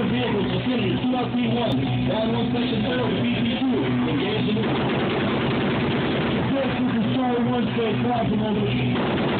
other vehicle vicinity 2LT1, down section 4 to BP2, engage the movement. This is Charlie 1 straight, crossing over.